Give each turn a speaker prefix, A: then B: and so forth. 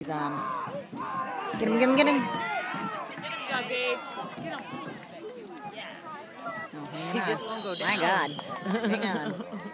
A: He's, um, get him, get him, get him.
B: Get him, Gage. Get him.
A: Oh,
B: He
A: on.
B: just won't go down. My.
A: God. Hang on.